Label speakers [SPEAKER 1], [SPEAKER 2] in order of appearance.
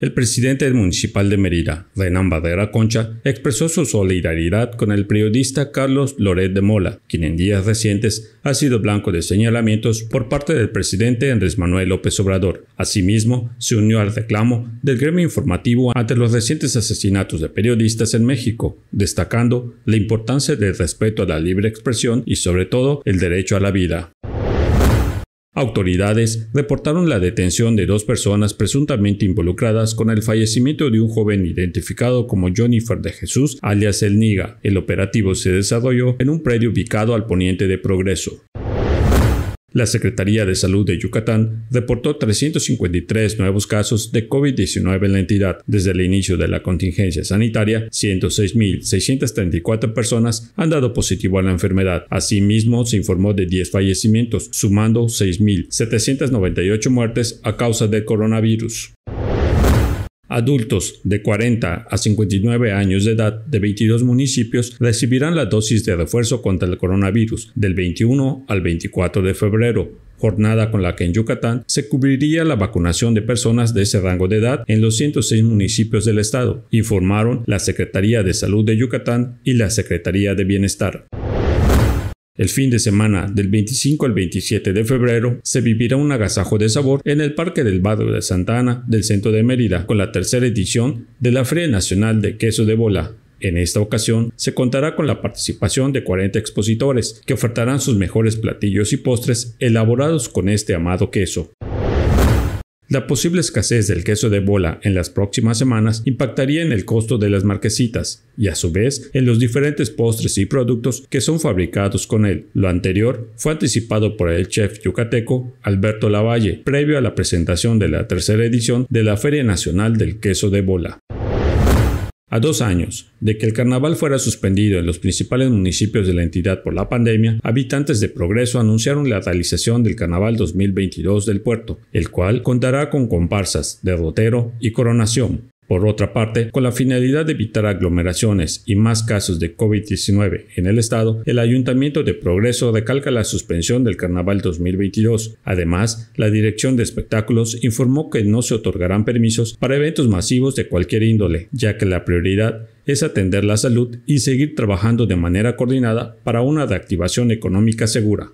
[SPEAKER 1] El presidente municipal de Mérida, Renan Barrera Concha, expresó su solidaridad con el periodista Carlos Loret de Mola, quien en días recientes ha sido blanco de señalamientos por parte del presidente Andrés Manuel López Obrador. Asimismo, se unió al reclamo del gremio informativo ante los recientes asesinatos de periodistas en México, destacando la importancia del respeto a la libre expresión y sobre todo el derecho a la vida. Autoridades reportaron la detención de dos personas presuntamente involucradas con el fallecimiento de un joven identificado como Jennifer de Jesús, alias El Niga. El operativo se desarrolló en un predio ubicado al poniente de Progreso. La Secretaría de Salud de Yucatán reportó 353 nuevos casos de COVID-19 en la entidad. Desde el inicio de la contingencia sanitaria, 106.634 personas han dado positivo a la enfermedad. Asimismo, se informó de 10 fallecimientos, sumando 6.798 muertes a causa del coronavirus. Adultos de 40 a 59 años de edad de 22 municipios recibirán la dosis de refuerzo contra el coronavirus del 21 al 24 de febrero, jornada con la que en Yucatán se cubriría la vacunación de personas de ese rango de edad en los 106 municipios del estado, informaron la Secretaría de Salud de Yucatán y la Secretaría de Bienestar. El fin de semana del 25 al 27 de febrero se vivirá un agasajo de sabor en el Parque del Barrio de Santa Ana del centro de Mérida con la tercera edición de la Feria Nacional de Queso de Bola. En esta ocasión se contará con la participación de 40 expositores que ofertarán sus mejores platillos y postres elaborados con este amado queso. La posible escasez del queso de bola en las próximas semanas impactaría en el costo de las marquesitas y a su vez en los diferentes postres y productos que son fabricados con él. Lo anterior fue anticipado por el chef yucateco Alberto Lavalle previo a la presentación de la tercera edición de la Feria Nacional del Queso de Bola. A dos años de que el carnaval fuera suspendido en los principales municipios de la entidad por la pandemia, habitantes de Progreso anunciaron la realización del Carnaval 2022 del puerto, el cual contará con comparsas, derrotero y coronación, por otra parte, con la finalidad de evitar aglomeraciones y más casos de COVID-19 en el estado, el Ayuntamiento de Progreso recalca la suspensión del Carnaval 2022. Además, la Dirección de Espectáculos informó que no se otorgarán permisos para eventos masivos de cualquier índole, ya que la prioridad es atender la salud y seguir trabajando de manera coordinada para una reactivación económica segura.